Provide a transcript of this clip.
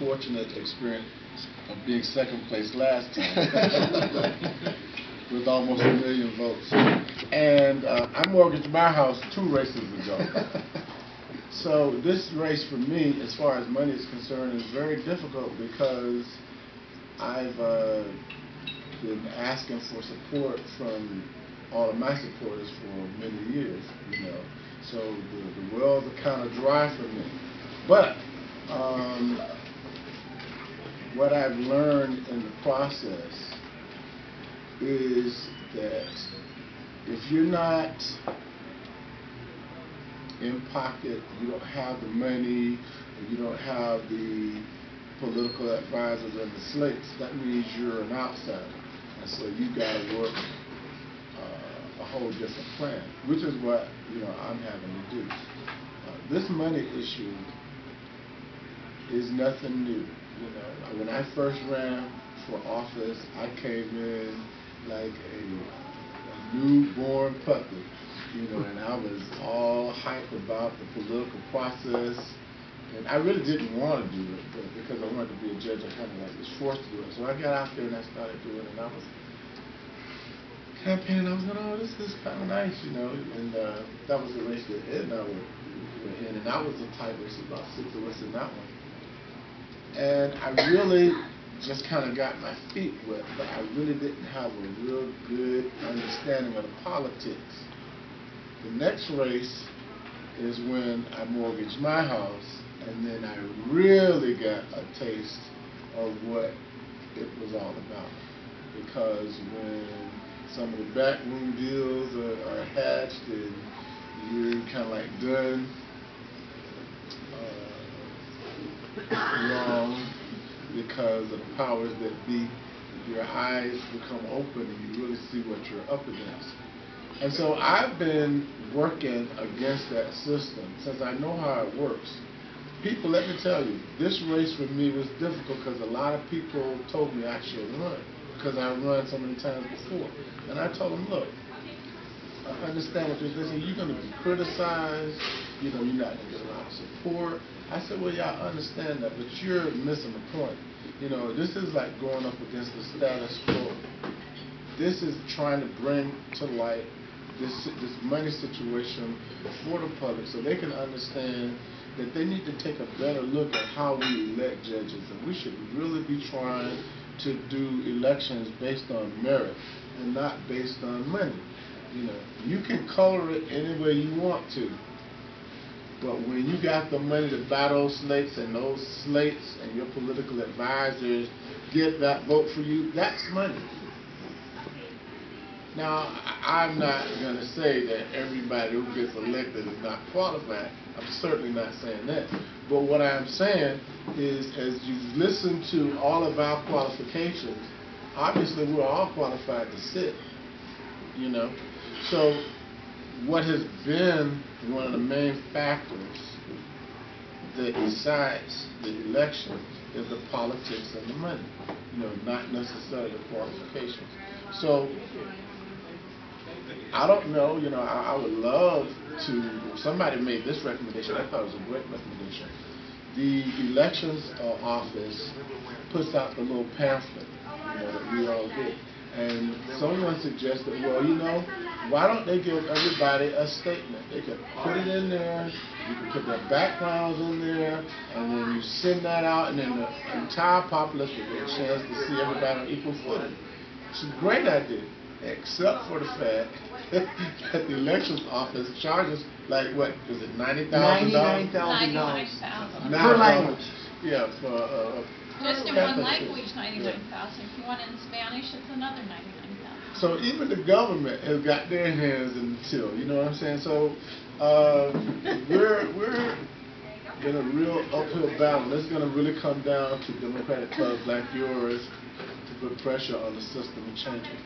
fortunate experience of being second place last time with almost a million votes. And uh, I mortgaged my house two races ago. So this race for me, as far as money is concerned, is very difficult because I've uh, been asking for support from all of my supporters for many years, you know. So the, the wells are kind of dry for me. But um, what I've learned in the process is that if you're not in pocket, you don't have the money, you don't have the political advisors and the slates, that means you're an outsider. And so you've got to work uh, a whole different plan, which is what you know I'm having to do. Uh, this money issue is nothing new. You know, when I first ran for office, I came in like a, a newborn puppy you know, and I was all hype about the political process. And I really didn't want to do it, but because I wanted to be a judge, I kind of like was forced to do it. So I got out there and I started doing it, and I was campaigning. I was going, oh, this is kind of nice, you know. And uh, that was the race that Ed and I were, were in, and that was tight race, about six of us in that one. And I really just kind of got my feet wet, but I really didn't have a real good understanding of the politics. The next race is when I mortgaged my house, and then I really got a taste of what it was all about. Because when some of the backroom deals are, are hatched and you're kind of like done uh, wrong because of the powers that be, your eyes become open and you really see what you're up against. And so I've been working against that system since I know how it works. People, let me tell you, this race for me was difficult because a lot of people told me I should run because I run so many times before. And I told them, look, I understand what you're saying. You're going to be criticized. You know, you're not going to uh, get a lot of support. I said, well, yeah, I understand that, but you're missing the point. You know, this is like going up against the status quo. This is trying to bring to light this, this money situation for the public so they can understand that they need to take a better look at how we elect judges. And we should really be trying to do elections based on merit and not based on money. You know, you can color it any way you want to. But when you got the money to buy those slates and those slates and your political advisors get that vote for you, that's money. Now, I'm not going to say that everybody who gets elected is not qualified. I'm certainly not saying that. But what I'm saying is, as you listen to all of our qualifications, obviously we're all qualified to sit, you know. So what has been one of the main factors that decides the election is the politics and the money, you know, not necessarily the qualifications. So I don't know, you know, I, I would love to, somebody made this recommendation, I thought it was a great recommendation. The elections uh, office puts out the little pamphlet, you know, that we all get. And someone suggested, well, you know, why don't they give everybody a statement? They could put it in there, you could put their backgrounds in there, and then you send that out, and then the entire populace will get a chance to see everybody on equal footing. It's a great idea except for the fact that the elections office charges like what is it ninety thousand dollars? Ninety-nine thousand dollars. $99,000. Per language. Yeah, for uh, Just in one language, church. ninety-nine thousand. If you want it in Spanish, it's another ninety-nine thousand. So even the government has got their hands in the till. You know what I'm saying? So uh, we're we're in a real uphill battle. It's going to really come down to Democratic clubs like yours to put pressure on the system and change it.